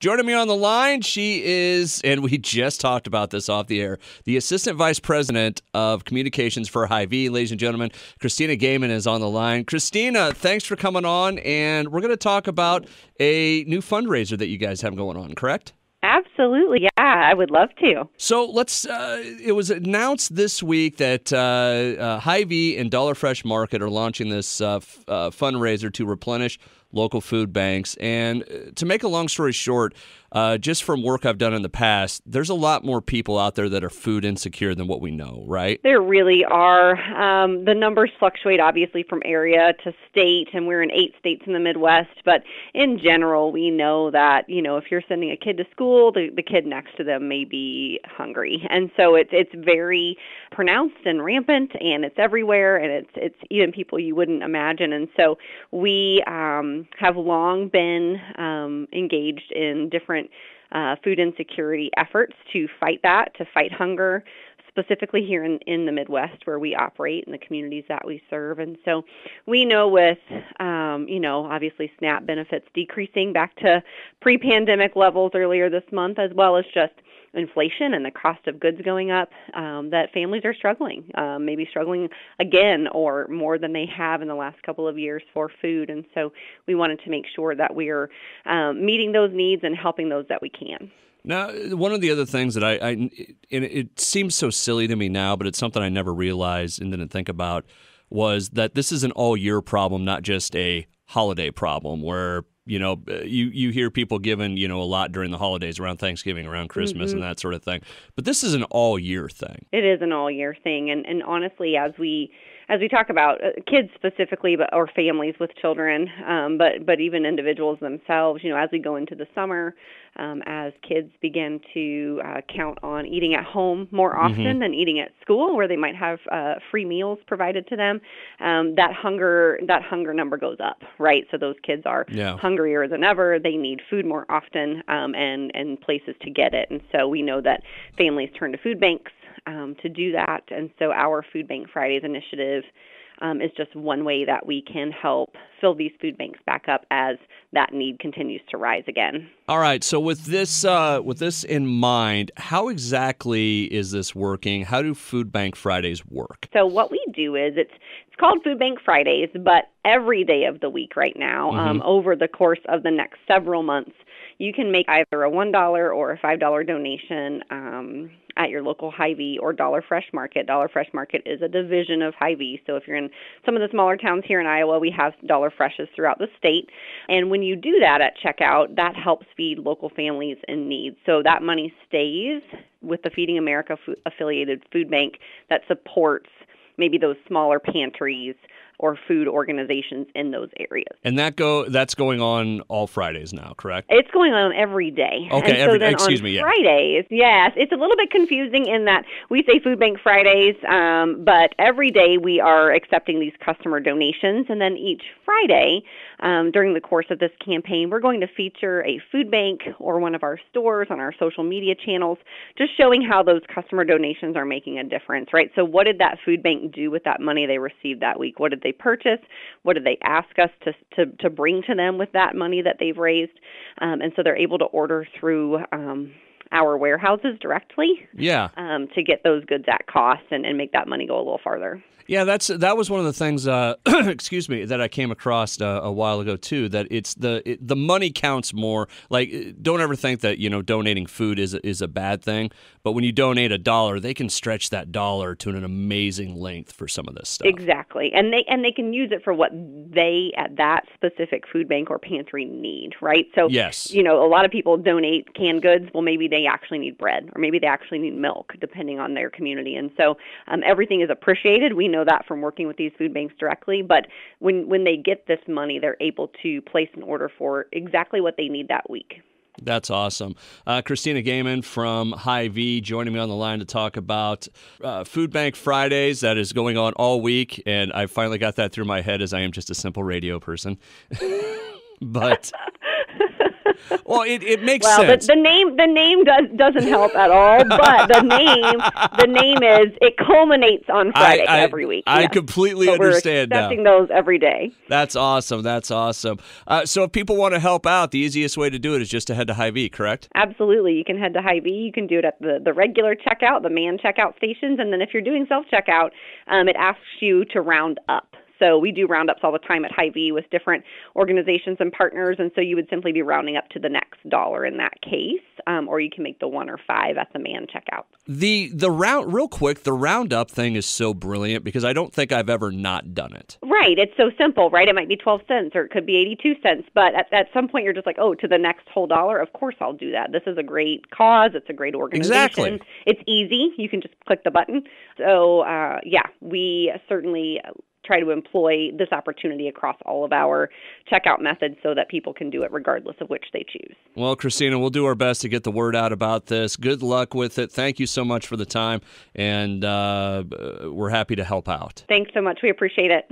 Joining me on the line, she is, and we just talked about this off the air, the Assistant Vice President of Communications for Hy-Vee. Ladies and gentlemen, Christina Gayman is on the line. Christina, thanks for coming on, and we're going to talk about a new fundraiser that you guys have going on, correct? Absolutely, yeah, I would love to. So let's. Uh, it was announced this week that uh, uh, Hy-Vee and Dollar Fresh Market are launching this uh, uh, fundraiser to replenish local food banks. And uh, to make a long story short, uh, just from work I've done in the past, there's a lot more people out there that are food insecure than what we know, right? There really are. Um, the numbers fluctuate obviously from area to state, and we're in eight states in the Midwest. But in general, we know that you know if you're sending a kid to school, the, the kid next to them may be hungry, and so it's it's very pronounced and rampant, and it's everywhere, and it's it's even people you wouldn't imagine. And so we um, have long been um, engaged in different uh, food insecurity efforts to fight that, to fight hunger, specifically here in, in the Midwest where we operate and the communities that we serve. And so we know with, um, you know, obviously SNAP benefits decreasing back to pre pandemic levels earlier this month, as well as just inflation and the cost of goods going up, um, that families are struggling, um, maybe struggling again or more than they have in the last couple of years for food. And so we wanted to make sure that we are um, meeting those needs and helping those that we can. Now, one of the other things that I, I and it seems so silly to me now, but it's something I never realized and didn't think about was that this is an all year problem, not just a holiday problem where you know you you hear people giving you know a lot during the holidays around Thanksgiving around Christmas mm-hmm. and that sort of thing. But this is an all year thing. It is an all year thing. And and honestly as we as we talk about uh, kids specifically, but or families with children, um, but but even individuals themselves. You know, as we go into the summer, um, as kids begin to uh, count on eating at home more mm-hmm. often mm-hmm. than eating at school, where they might have uh, free meals provided to them, um, that hunger that hunger number goes up, right? So those kids are yeah. hungrier than ever. They need food more often, um, and and places to get it. And so we know that families turn to food banks um, to do that. And so our Food Bank Fridays initiative um, is just one way that we can help fill these food banks back up as that need continues to rise again. All right. So with this uh, with this in mind, how exactly is this working? How do Food Bank Fridays work? So what we do is it's it's called Food Bank Fridays, but every day of the week right now, mm-hmm. um, over the course of the next several months, you can make either a one dollar or a five dollar donation. Um, at your local Hy-Vee or Dollar Fresh Market. Dollar Fresh Market is a division of Hy-Vee. So if you're in some of the smaller towns here in Iowa, we have Dollar Freshes throughout the state. And when you do that at checkout, that helps feed local families in need. So that money stays with the Feeding America affiliated food bank that supports maybe those smaller pantries or food organizations in those areas. And that go that's going on all Fridays now, correct? It's going on every day. Okay, so every, then excuse on me. Yeah. Fridays, yes, it's a little bit confusing in that we say Food Bank Fridays, um, but every day we are accepting these customer donations, and then each Friday um, during the course of this campaign, we're going to feature a food bank or one of our stores on our social media channels, just showing how those customer donations are making a difference. Right. So, what did that food bank do with that money they received that week? What did they purchase? What did they ask us to to, to bring to them with that money that they've raised? Um, and so they're able to order through. Um, our warehouses directly, yeah, um, to get those goods at cost and, and make that money go a little farther. Yeah, that's that was one of the things. Uh, excuse me, that I came across uh, a while ago too. That it's the it, the money counts more. Like, don't ever think that you know donating food is is a bad thing. But when you donate a dollar, they can stretch that dollar to an amazing length for some of this stuff. Exactly, and they and they can use it for what they at that specific food bank or pantry need. Right. So yes, you know, a lot of people donate canned goods. Well, maybe they actually need bread, or maybe they actually need milk, depending on their community. And so um, everything is appreciated. We know that from working with these food banks directly. But when when they get this money, they're able to place an order for exactly what they need that week. That's awesome. Uh, Christina Gayman from Hy-Vee joining me on the line to talk about uh, Food Bank Fridays that is going on all week. And I finally got that through my head as I am just a simple radio person. but well, it, it makes well, sense. The, the name the name does doesn't help at all, but the name the name is it culminates on Friday I, I, every week. I yes. completely but understand we're accepting now. those every day. That's awesome. That's awesome. Uh, so if people want to help out, the easiest way to do it is just to head to Hy-Vee, correct? Absolutely. You can head to Hy-Vee. You can do it at the, the regular checkout, the man checkout stations, and then if you're doing self checkout, um, it asks you to round up. So we do roundups all the time at Hy-Vee with different organizations and partners, and so you would simply be rounding up to the next dollar in that case, um, or you can make the one or five at the man checkout. The the round real quick, the roundup thing is so brilliant because I don't think I've ever not done it. Right. It's so simple, right? It might be 12 cents or it could be 82 cents, but at, at some point you're just like, oh, to the next whole dollar, of course I'll do that. This is a great cause. It's a great organization. Exactly. It's easy. You can just click the button. So, uh, yeah, we certainly try to employ this opportunity across all of our checkout methods so that people can do it regardless of which they choose. Well, Christina, we'll do our best to get the word out about this. Good luck with it. Thank you so much for the time, and uh, we're happy to help out. Thanks so much. We appreciate it.